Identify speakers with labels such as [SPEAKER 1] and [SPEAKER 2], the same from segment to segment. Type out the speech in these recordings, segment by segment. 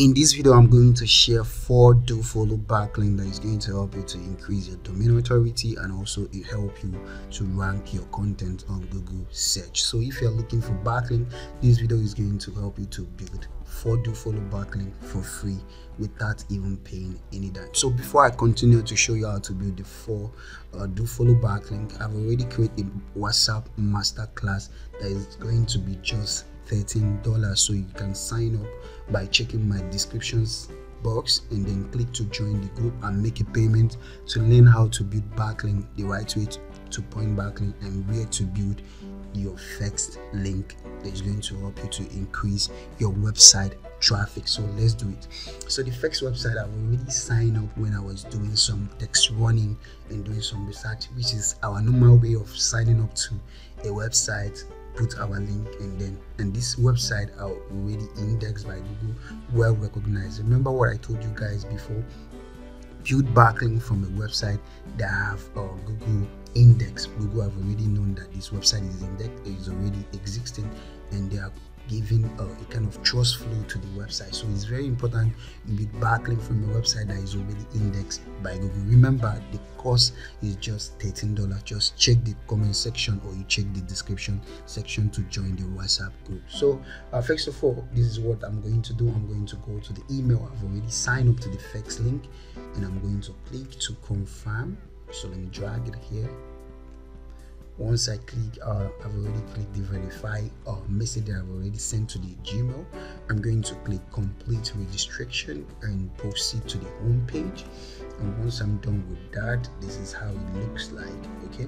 [SPEAKER 1] in this video i'm going to share four do follow backlink that is going to help you to increase your domain authority and also help you to rank your content on google search. So if you're looking for backlink this video is going to help you to build four do follow backlink for free without even paying any dime. So before i continue to show you how to build the four uh, do follow backlink i've already created a whatsapp masterclass that is going to be just $13 so you can sign up by checking my descriptions box and then click to join the group and make a payment to learn how to build backlink the right way to point backlink and where to build your first link that is going to help you to increase your website traffic. So let's do it. So the first website i already signed up when i was doing some text running and doing some research which is our normal way of signing up to a website put our link and then and this website are already indexed by google well recognized. Remember what i told you guys before? Build backlink from a website that have uh, google index. Google have already known that this website is indexed is already existing and they are giving a, a, kind of trust flow to the website. So it's very important you be backlink from a website that is already indexed by Google. Remember, the cost is just $13. Just check the comment section or you check the description section to join the WhatsApp group. So uh, first of all, this is what I'm going to do. I'm going to go to the email. I've already signed up to the FX link and I'm going to click to confirm. So let me drag it here once I click, uh, I've already clicked the verify uh, message that I've already sent to the Gmail. I'm going to click complete registration and proceed to the home page. And once I'm done with that, this is how it looks like. Okay.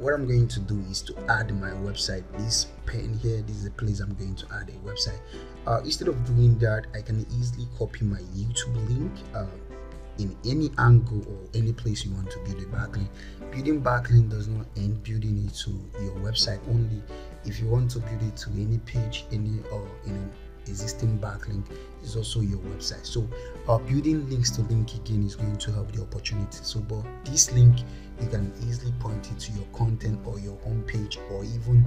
[SPEAKER 1] What I'm going to do is to add my website. This pen here, this is the place I'm going to add a website. Uh, instead of doing that, I can easily copy my YouTube link. Uh, in any angle or any place you want to build a backlink. Building backlink does not end building it to your website only. If you want to build it to any page, any or you know existing backlink is also your website. So uh, building links to link again is going to help the opportunity. So but this link you can easily point it to your content or your homepage or even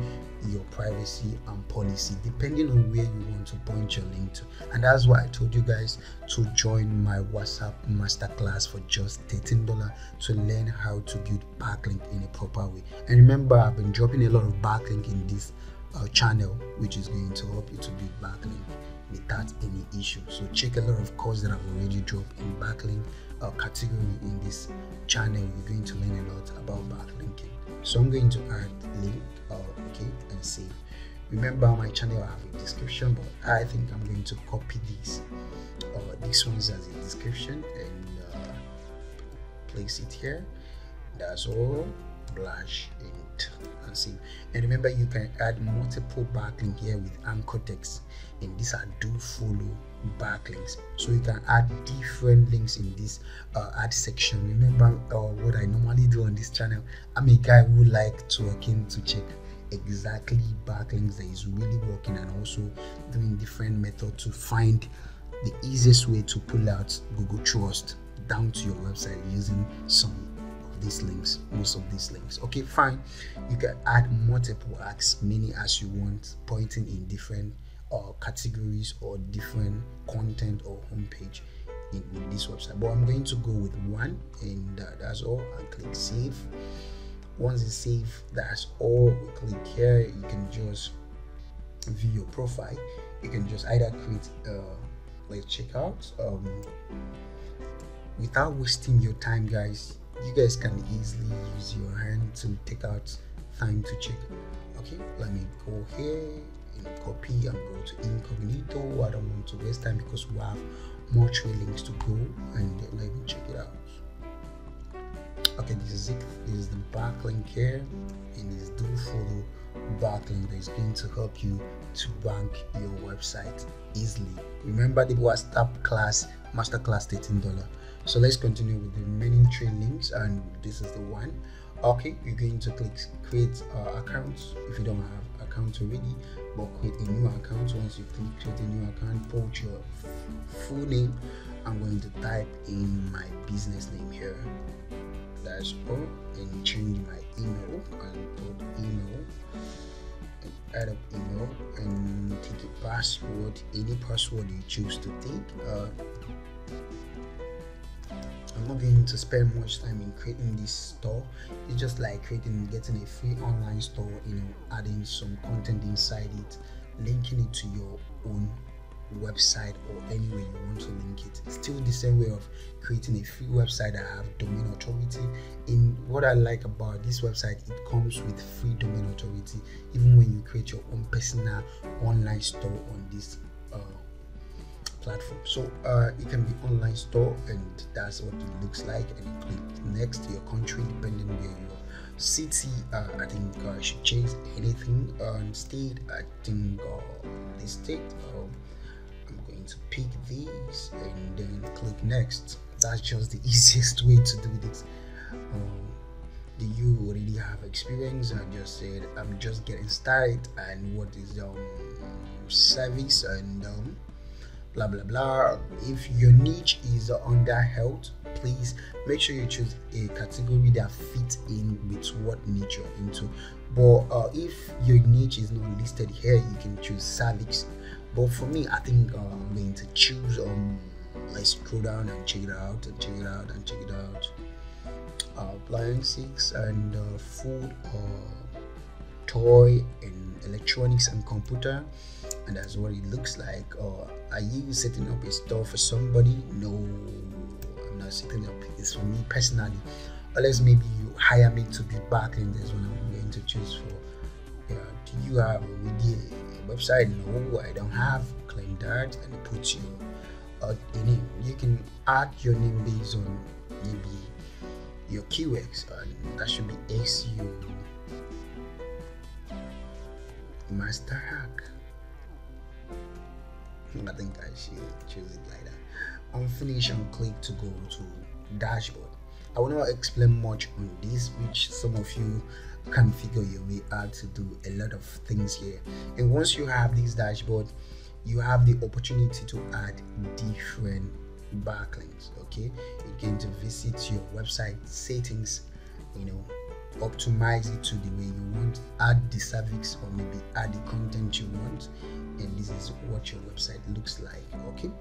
[SPEAKER 1] your privacy and policy depending on where you want to point your link to. And that's why i told you guys to join my whatsapp masterclass for just $13 to learn how to build backlink in a proper way. And remember i've been dropping a lot of backlink in this uh, channel which is going to help you to build backlink without any issue. So check a lot of courses that i've already dropped in backlink uh, category in this channel you're going to learn a lot about backlinking so i'm going to add link uh, okay and save. Remember my channel i have a description but i think i'm going to copy this uh, this one's as a description and uh, place it here. That's all. Blush and and save. And remember you can add multiple backlink here with anchor text. And these are do follow backlinks so you can add different links in this uh, ad section. Remember uh, what i normally do on this channel i'm a guy who like to working to check exactly backlinks that is really working and also doing different method to find the easiest way to pull out google trust down to your website using some of these links most of these links. Okay fine. You can add multiple as many as you want pointing in different or categories or different content or homepage in, in, this website. But i'm going to go with one and uh, that's all. And click save. Once it's saved that's all. We click here. You can just view your profile. You can just either create uh let's check out um without wasting your time guys. You guys can easily use your hand to take out time to check. Okay let me go here copy and go to incognito. I don't want to waste time because we have more tree links to go and let me check it out. Okay this is it. This is the backlink here and this do follow backlink that is going to help you to rank your website easily. Remember the whatsapp class masterclass $13 so let's continue with the remaining three links and this is the one. Okay you're going to click create uh, accounts if you don't have account already but create a new account. Once you click create a new account put your full name i'm going to type in my business name here that's all. And change my email and put email and add up email and take a password any password you choose to take uh, Not going to spend much time in creating this store. It's just like creating, getting a free online store, you know, adding some content inside it, linking it to your own website or any way you want to link it. Still the same way of creating a free website that have domain authority. In what I like about this website, it comes with free domain authority, even when you create your own personal online store on this platform. So uh, it can be online store, and that's what it looks like. And you click next to your country, depending where your city. Uh, I think uh, I should change anything. on state, I think uh, the state. Um, I'm going to pick these and then click next that's just the easiest way to do this um, do you already have experience i just said i'm just getting started and what is um service and um, blah blah blah if your niche is under health please make sure you choose a category that fits in with what niche you're into but uh, if your niche is not listed here you can choose cervix but for me, I think uh, I'm going to choose. Um, let's scroll down and check it out, and check it out, and check it out. Uh, appliances and uh, food, uh, toy, and electronics and computer, and that's what it looks like. Uh, are you setting up a store for somebody? No, I'm not setting up. It's for me personally. Unless maybe you hire me to be back, and that's what I'm going to choose for. Yeah, do you have already website no i don't have claim that and it puts you uh, name you can add your name based on maybe your keywords and that should be SEO master hack I think I should choose it like that on finish and click to go to dashboard I will not explain much on this which some of you can figure your way out to do a lot of things here. And once you have this dashboard, you have the opportunity to add different backlinks. Okay, you're going to visit your website settings, you know, optimize it to the way you want, add the service or maybe add the content you want, and this is what your website looks like. Okay.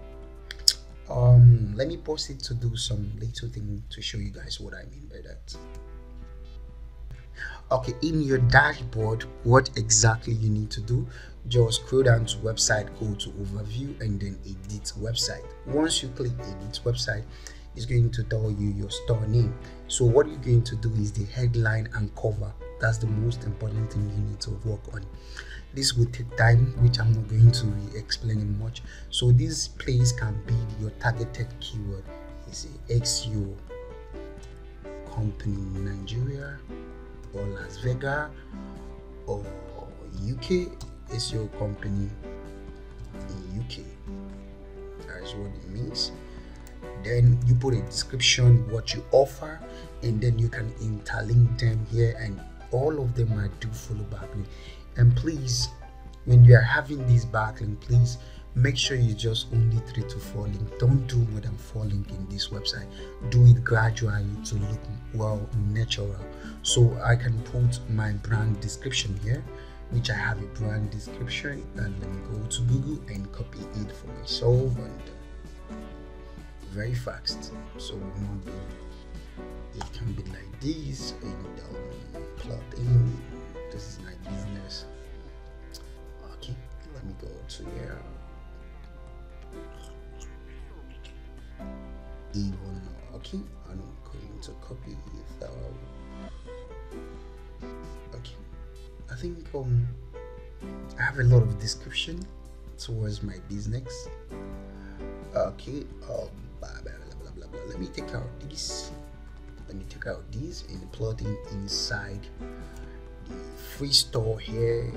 [SPEAKER 1] Um, let me pause it to do some little thing to show you guys what I mean by that okay in your dashboard what exactly you need to do just scroll down to website go to overview and then edit website once you click edit website it's going to tell you your store name so what you're going to do is the headline and cover that's the most important thing you need to work on this will take time which i'm not going to be explaining much so this place can be your targeted keyword is a xu company in nigeria or Las Vegas or UK is your company in UK. That's what it means. Then you put a description what you offer, and then you can interlink them here, and all of them are do follow backlink. And please, when you are having this backlink, please make sure you just only three to four link don't do more than four link in this website. Do it gradually to look well natural. So i can put my brand description here which i have a brand description and let me go to google and copy it for myself and very fast. So it can be like this and in this is my business okay let me go to here. Even okay i'm going to copy it okay. I think um i have a lot of description towards my business. Okay um blah, blah, blah, blah, blah. let me take out this. Let me take out this and plug in inside the free store here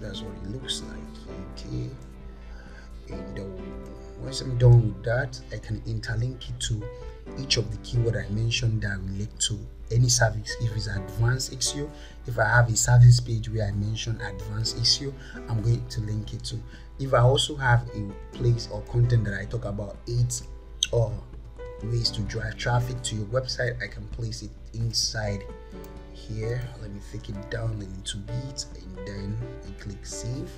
[SPEAKER 1] that's what it looks like okay and uh, once I'm done with that, I can interlink it to each of the keyword I mentioned that relate to any service. If it's advanced SEO, if I have a service page where I mention advanced SEO, I'm going to link it to. If I also have a place or content that I talk about eight or ways to drive traffic to your website, I can place it inside here. Let me take it down a little bit and then I click save.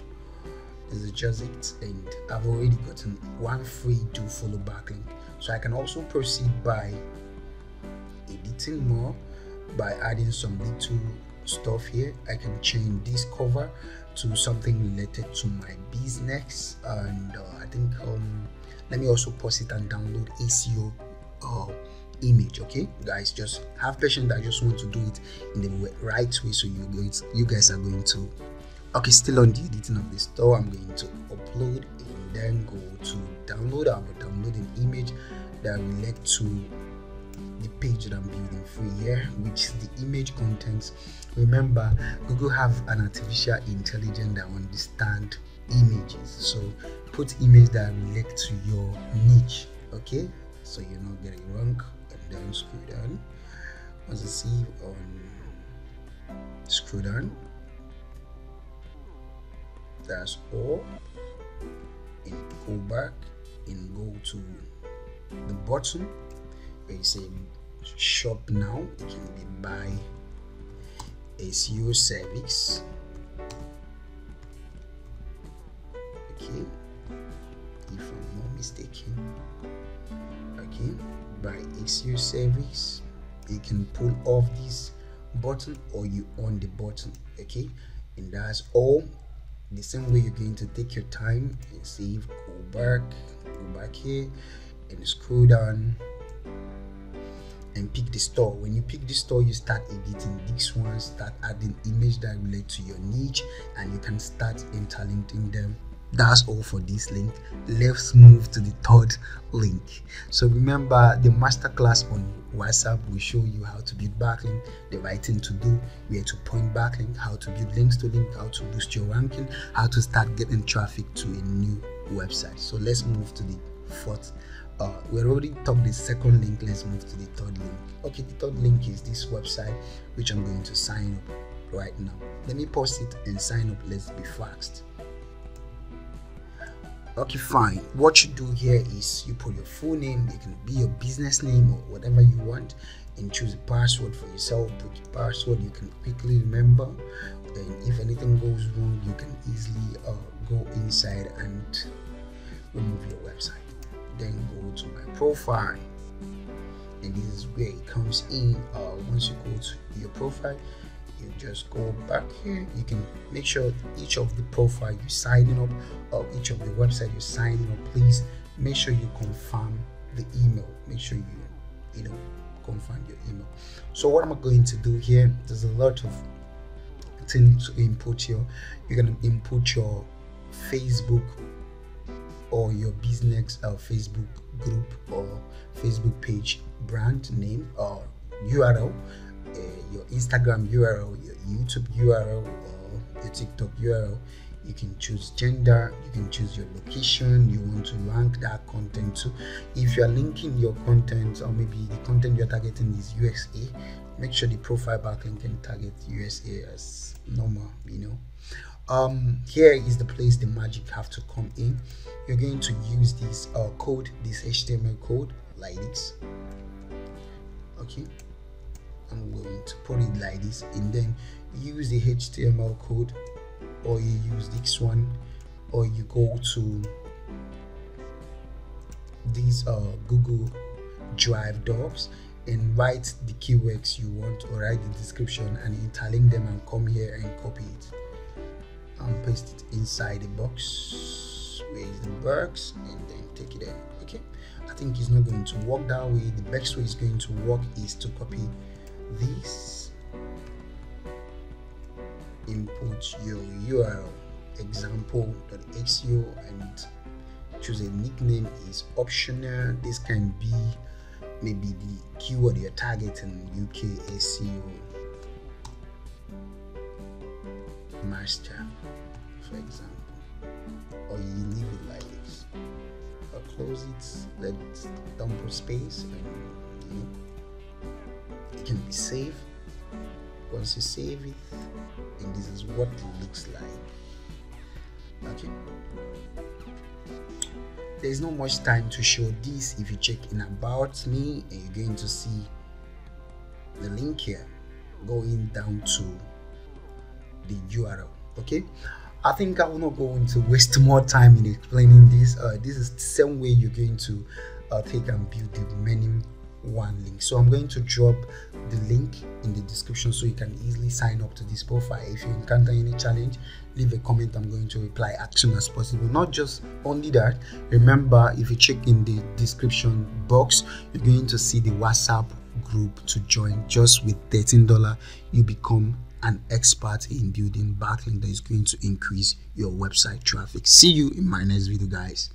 [SPEAKER 1] This is just it and I've already gotten one free do follow backlink. So I can also proceed by editing more by adding some little stuff here. I can change this cover to something related to my business and uh, I think um, let me also pause it and download SEO uh, image okay? Guys just have patience. I just want to do it in the right way so you guys you guys are going to okay still on the editing of the store I'm going to upload and then go to download. I will download an image that relate to the page that I'm building for here which is the image contents remember Google have an artificial intelligence that understand images. So put image that relate to your niche okay? So you're not getting wrong then scroll down. Once you see on scroll down. That's all. And go back and go to the bottom where you say shop now it can be buy SEO service. Okay. If I'm not mistaken. Okay by SEO service. You can pull off this button or you on the button okay? And that's all. The same way you're going to take your time and save go back go back here and scroll down and pick the store. When you pick the store you start editing this one start adding image that relate to your niche and you can start interlinking them that's all for this link. Let's move to the third link. So remember the masterclass on whatsapp will show you how to build backlink the right thing to do where to point backlink how to build links to link how to boost your ranking how to start getting traffic to a new website. So let's move to the fourth uh, we already talked the second link. Let's move to the third link. Okay the third link is this website which i'm going to sign up right now. Let me pause it and sign up. Let's be fast okay fine. What you do here is you put your full name it can be your business name or whatever you want and choose a password for yourself put your password you can quickly remember and if anything goes wrong you can easily uh, go inside and remove your website. Then go to my profile and this is where it comes in uh, once you go to your profile you just go back here. You can make sure each of the profile you signing up or each of the website you're signing up please make sure you confirm the email. Make sure you you know confirm your email. So what am i going to do here there's a lot of things to input here. You're going to input your facebook or your business or facebook group or facebook page brand name or url uh, your Instagram URL, your YouTube URL, or your TikTok URL. You can choose gender, you can choose your location, you want to rank that content to. If you are linking your content, or maybe the content you're targeting is USA, make sure the profile backlink can target USA as normal, you know. Um, here is the place the magic have to come in. You're going to use this uh, code, this HTML code like this. Okay, I'm going to put it like this and then use the HTML code or you use this one or you go to these uh, Google Drive docs and write the keywords you want or write the description and interlink them and come here and copy it and paste it inside the box where is the box and then take it in okay? I think it's not going to work that way. The best way it's going to work is to copy this input your url. Example.xo and choose a nickname is optional. This can be maybe the keyword you're targeting uk seo master for example. Or you leave it like this. Or close it let it dump space and you know can be saved. Once you save it and this is what it looks like. Okay. There's not much time to show this if you check in about me and you're going to see the link here. Going down to the url okay? I think i will not go into waste more time in explaining this. Uh, this is the same way you're going to uh, take and build the remaining one link. So i'm going to drop the link in the description so you can easily sign up to this profile. If you encounter any challenge leave a comment. I'm going to reply as soon as possible. Not just only that remember if you check in the description box you're going to see the whatsapp group to join. Just with 13 dollar you become an expert in building backlink that is going to increase your website traffic. See you in my next video guys